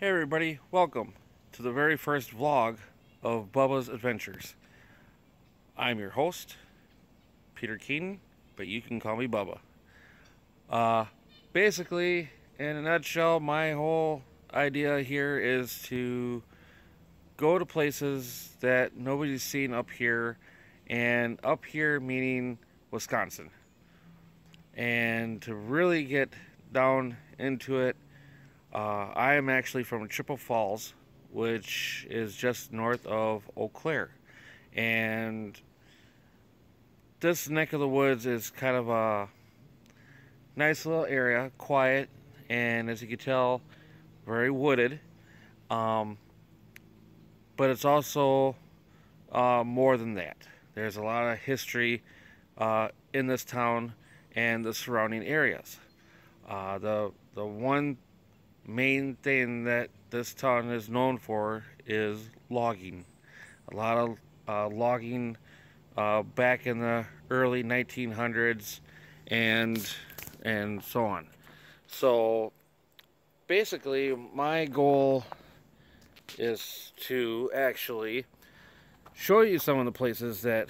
Hey everybody, welcome to the very first vlog of Bubba's Adventures. I'm your host, Peter Keaton, but you can call me Bubba. Uh, basically, in a nutshell, my whole idea here is to go to places that nobody's seen up here, and up here meaning Wisconsin. And to really get down into it, uh, I am actually from Chippewa Falls, which is just north of Eau Claire. And this neck of the woods is kind of a nice little area, quiet, and as you can tell, very wooded. Um, but it's also uh, more than that. There's a lot of history uh, in this town and the surrounding areas. Uh, the the one main thing that this town is known for is logging. A lot of uh, logging uh, back in the early 1900s and and so on. So basically my goal is to actually show you some of the places that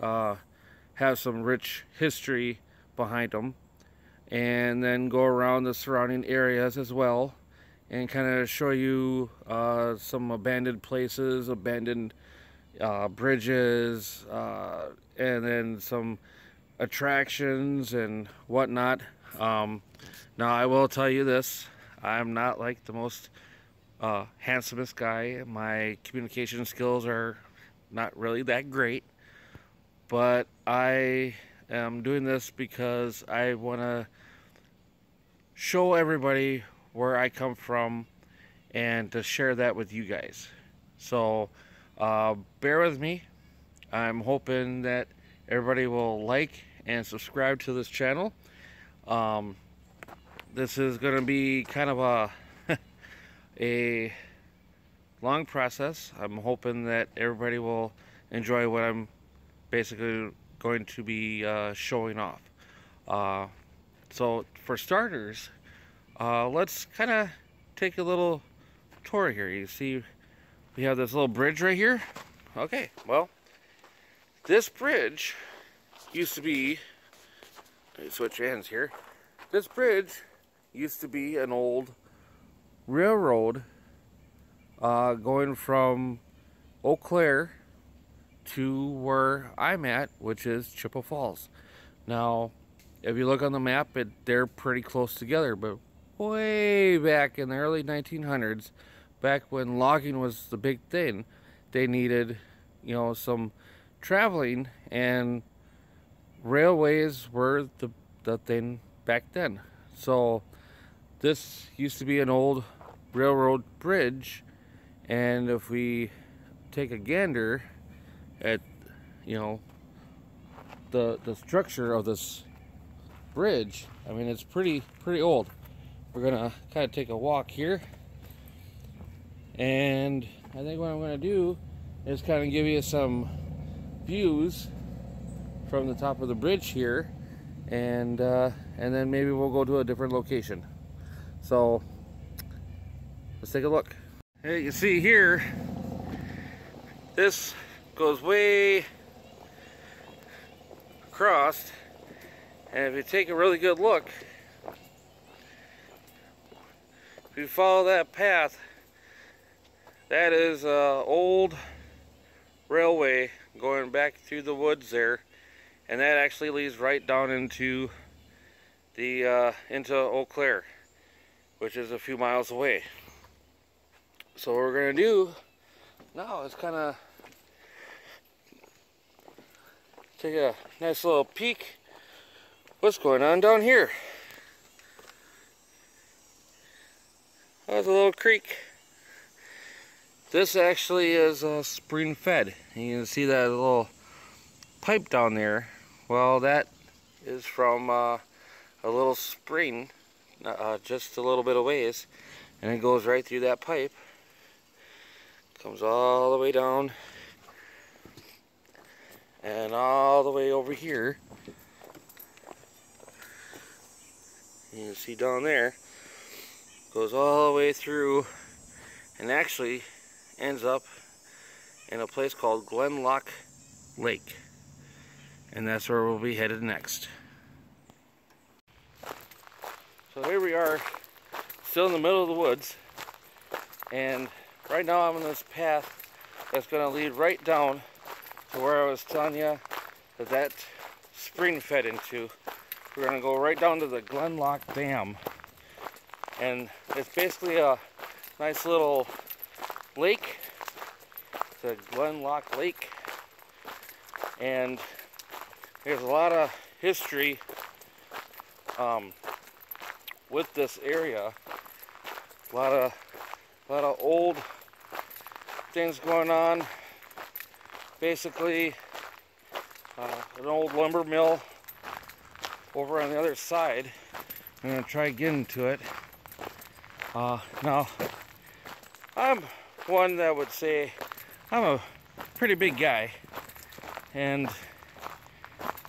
uh, have some rich history behind them and then go around the surrounding areas as well and kind of show you uh, some abandoned places, abandoned uh, bridges, uh, and then some attractions and whatnot. Um, now, I will tell you this I'm not like the most uh, handsomest guy. My communication skills are not really that great, but I am doing this because I want to show everybody where I come from and to share that with you guys. So uh, bear with me. I'm hoping that everybody will like and subscribe to this channel. Um, this is going to be kind of a a long process. I'm hoping that everybody will enjoy what I'm basically going to be uh, showing off. Uh, so for starters, uh, let's kind of take a little tour here. You see we have this little bridge right here. Okay, well, this bridge used to be, let me switch hands here. This bridge used to be an old railroad uh, going from Eau Claire to where I'm at, which is Chippewa Falls. Now, if you look on the map, it, they're pretty close together, but way back in the early 1900s, back when logging was the big thing, they needed, you know, some traveling, and railways were the, the thing back then. So, this used to be an old railroad bridge, and if we take a gander at, you know, the the structure of this bridge, I mean, it's pretty pretty old. We're gonna kind of take a walk here, and I think what I'm gonna do is kind of give you some views from the top of the bridge here, and uh, and then maybe we'll go to a different location. So let's take a look. Hey, you see here, this goes way across, and if you take a really good look, if you follow that path, that is uh, old railway going back through the woods there, and that actually leads right down into the uh, into Eau Claire, which is a few miles away. So what we're gonna do now is kind of take a nice little peek. What's going on down here? There's a little creek. This actually is a spring fed. You can see that little pipe down there. Well, that is from uh, a little spring, uh, just a little bit of ways, and it goes right through that pipe. Comes all the way down and all the way over here. You can see down there goes all the way through and actually ends up in a place called Glen Loch Lake. And that's where we'll be headed next. So here we are, still in the middle of the woods. And right now I'm on this path that's going to lead right down where I was telling you that that spring fed into. We're to go right down to the Glen Loch Dam. And it's basically a nice little lake, the Glen Loch Lake. And there's a lot of history um, with this area. A lot of, a lot of old things going on. Basically, uh, an old lumber mill over on the other side. I'm gonna try getting to it. Uh, now, I'm one that would say I'm a pretty big guy, and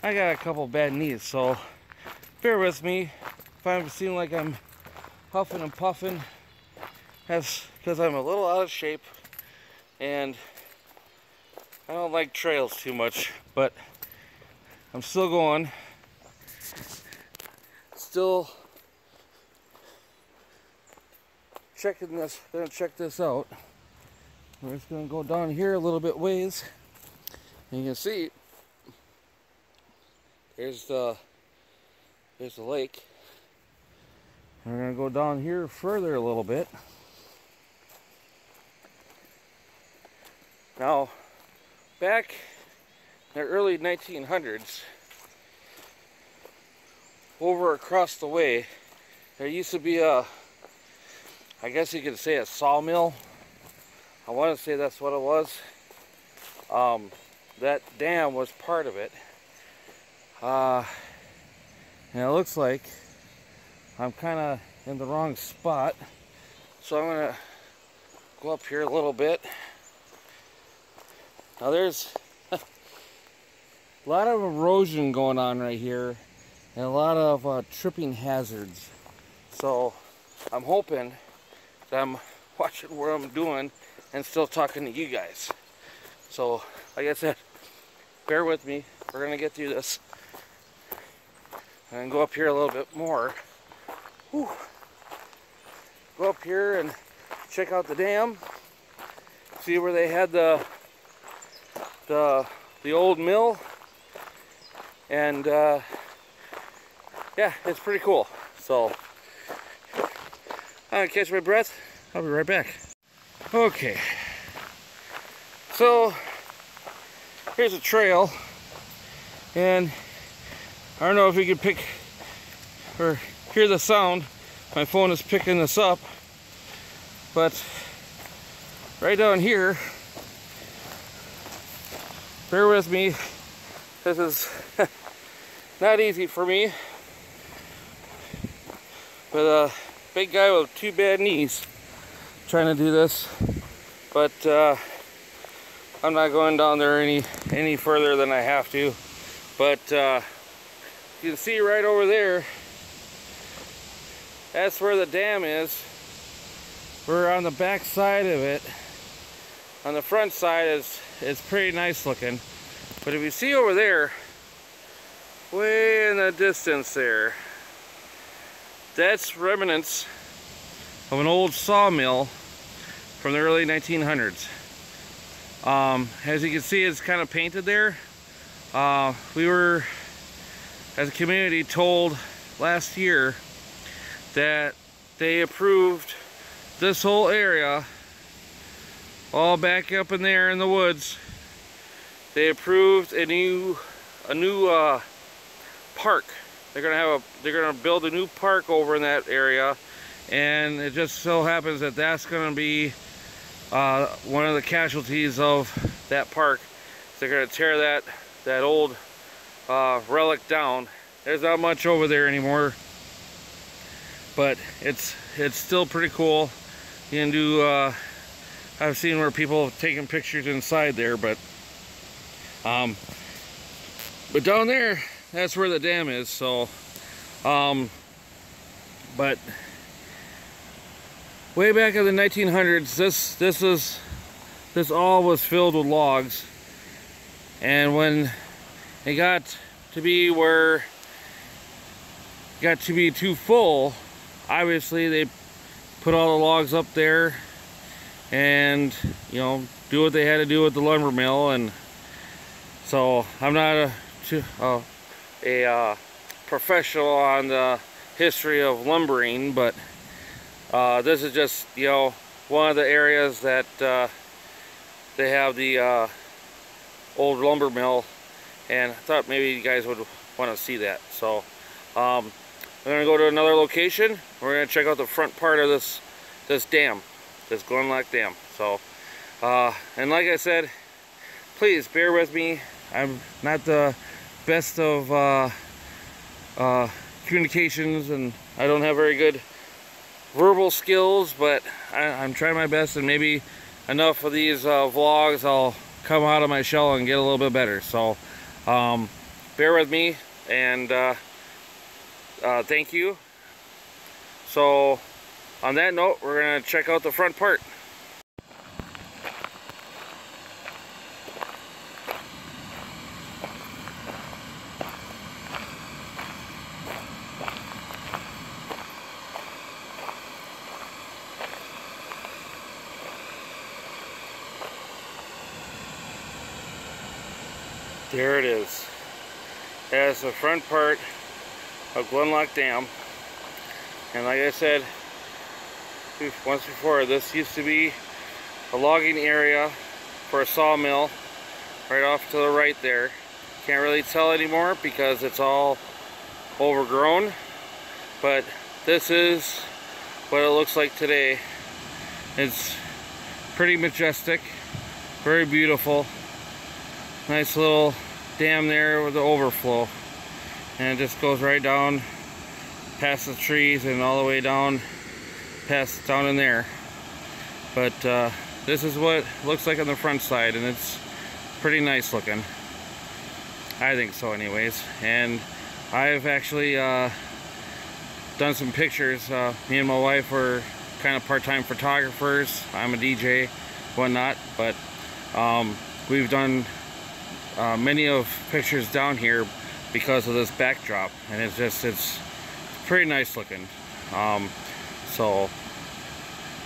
I got a couple bad knees, so bear with me if I'm seem like I'm huffing and puffing. That's because I'm a little out of shape, and I don't like trails too much, but I'm still going. Still checking this, gonna check this out. We're just gonna go down here a little bit ways. And you can see there's the there's the lake. We're gonna go down here further a little bit. Now, back in the early 1900s, over across the way, there used to be a I guess you could say a sawmill. I want to say that's what it was. Um, that dam was part of it. Uh, and it looks like I'm kind of in the wrong spot. So I'm going to go up here a little bit. Now there's a lot of erosion going on right here and a lot of uh, tripping hazards. So I'm hoping that I'm watching what I'm doing and still talking to you guys. So, like I said, bear with me. We're going to get through this and go up here a little bit more. Whew. Go up here and check out the dam. See where they had the the the old mill. And uh, yeah, it's pretty cool. So I'm gonna catch my breath. I'll be right back. Okay. So here's a trail and I don't know if you can pick or hear the sound. My phone is picking this up. But right down here, bear with me. This is not easy for me. But uh big guy with two bad knees trying to do this. But uh, I'm not going down there any any further than I have to. But uh, you can see right over there, that's where the dam is. We're on the back side of it. On the front side is it's pretty nice looking. But if you see over there, way in the distance there, that's remnants of an old sawmill from the early 1900s. Um, as you can see, it's kind of painted there. Uh, we were, as a community, told last year that they approved this whole area, all back up in there in the woods. They approved a new, a new uh, park. They're gonna have a they're gonna build a new park over in that area. And it just so happens that that's gonna be uh, one of the casualties of that park. They're gonna tear that that old uh, relic down. There's not much over there anymore. But it's it's still pretty cool. You can do uh, I've seen where people have taken pictures inside there but um, but down there that's where the dam is so um but way back in the 1900s, this this is this all was filled with logs. And when it got to be where got to be too full, obviously they put all the logs up there and you know do what they had to do with the lumber mill and so I'm not a uh, a uh, professional on the history of lumbering but uh, this is just you know one of the areas that uh, they have the uh, old lumber mill and I thought maybe you guys would want to see that so um, we're gonna go to another location. We're gonna check out the front part of this this dam this Glen Loch Dam so uh, and like I said please bear with me. I'm not the best of uh, uh, communications and I don't have very good verbal skills but I, am trying my best and maybe enough of these uh, vlogs I'll come out of my shell and get a little bit better. So um, bear with me and uh, uh, thank you. So on that note we're gonna check out the front part There it is. As the front part of Glen Loch Dam. And like I said once before, this used to be a logging area for a sawmill right off to the right there. Can't really tell anymore because it's all overgrown. But this is what it looks like today. It's pretty majestic, very beautiful. Nice little dam there with the overflow and it just goes right down past the trees and all the way down past down in there. But uh, this is what looks like on the front side and it's pretty nice looking. I think so anyways. And I've actually uh, done some pictures uh, me and my wife are kind of part-time photographers. I'm a DJ whatnot but um, we've done uh, many of pictures down here because of this backdrop. And it's just it's pretty nice looking. Um, so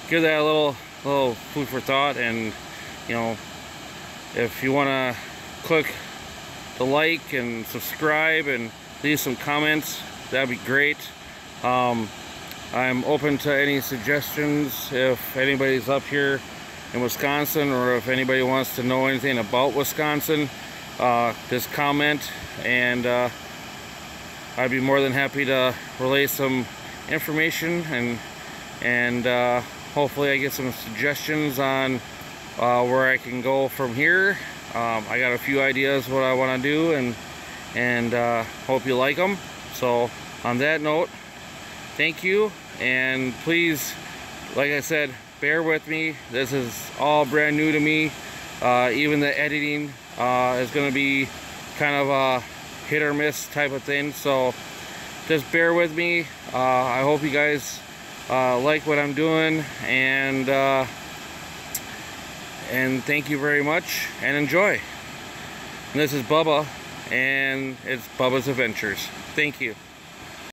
give that a little little food for thought and you know if you want to click the like and subscribe and leave some comments that'd be great. Um, I'm open to any suggestions if anybody's up here in Wisconsin or if anybody wants to know anything about Wisconsin uh, this comment and uh, I'd be more than happy to relay some information and and uh, hopefully I get some suggestions on uh, where I can go from here. Um, I got a few ideas what I want to do and and uh, hope you like them so on that note thank you. And please like I said bear with me. This is all brand new to me. Uh, even the editing uh, is going to be kind of a hit or miss type of thing. So just bear with me. Uh, I hope you guys uh, like what I'm doing and uh, and thank you very much and enjoy. And this is Bubba and it's Bubba's Adventures. Thank you.